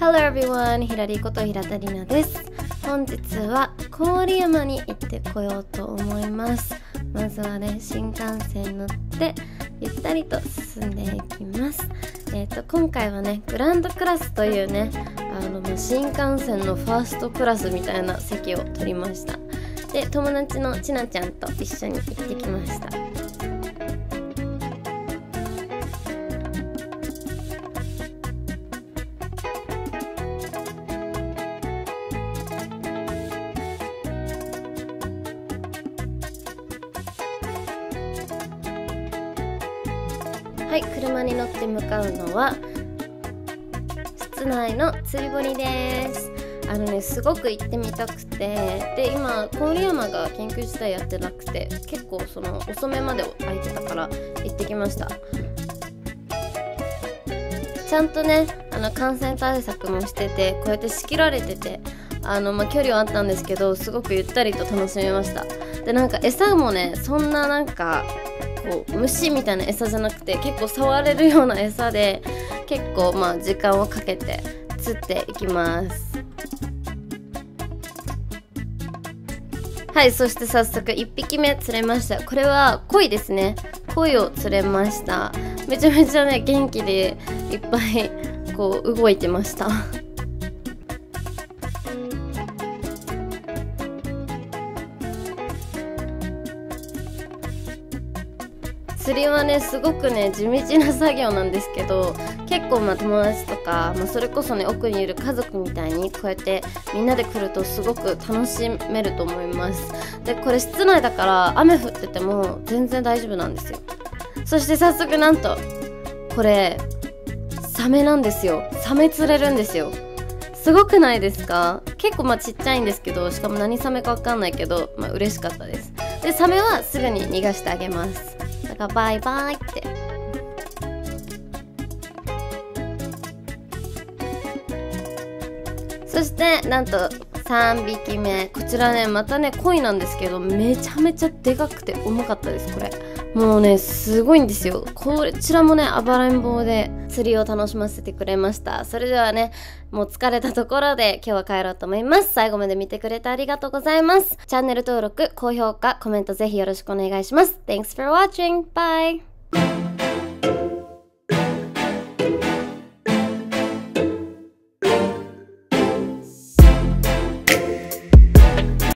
Hello everyone! ひらりこと平田里奈です。本日は郡山に行ってこようと思います。まずはね、新幹線乗ってゆったりと進んでいきます。えっ、と、今回はね、グランドクラスというね、あの、新幹線のファーストクラスみたいな席を取りました。で、友達のちなちゃんと一緒に行ってきました。はい車に乗って向かうのは室内の釣り堀です。あのねすごく行ってみたくてで今郡山が緊急事態やってなくて結構その遅めまで空いてたから行ってきました。ちゃんとねあの感染対策もしててこうやって仕切られててあの、まあ、距離はあったんですけどすごくゆったりと楽しめました。でなんか餌もねそんななんかこう虫みたいな餌じゃなくて結構触れるような餌で結構まあ時間をかけて釣っていきます。はいそして早速1匹目釣れました。これは鯉ですね。鯉を釣れました。めちゃめちゃね元気でいっぱいこう動いてました。釣りはねすごくね地道な作業なんですけど結構まあ友達とか、まあ、それこそね奥にいる家族みたいにこうやってみんなで来るとすごく楽しめると思います。でこれ室内だから雨降ってても全然大丈夫なんですよ。そして早速なんとこれサメなんですよ。サメ釣れるんですよ。すごくないですか？結構まあちっちゃいんですけどしかも何サメかわかんないけどまあ嬉しかったです。でサメはすぐに逃がしてあげます。がバイバイって。そしてなんと3匹目こちらねまたね鯉なんですけどめちゃめちゃでかくて重かったですこれ。もうねすごいんですよ。こちらもね暴れん坊で釣りを楽しませてくれました。それではねもう疲れたところで今日は帰ろうと思います。最後まで見てくれてありがとうございます。チャンネル登録高評価コメントぜひよろしくお願いします。Thanks for watching. Bye.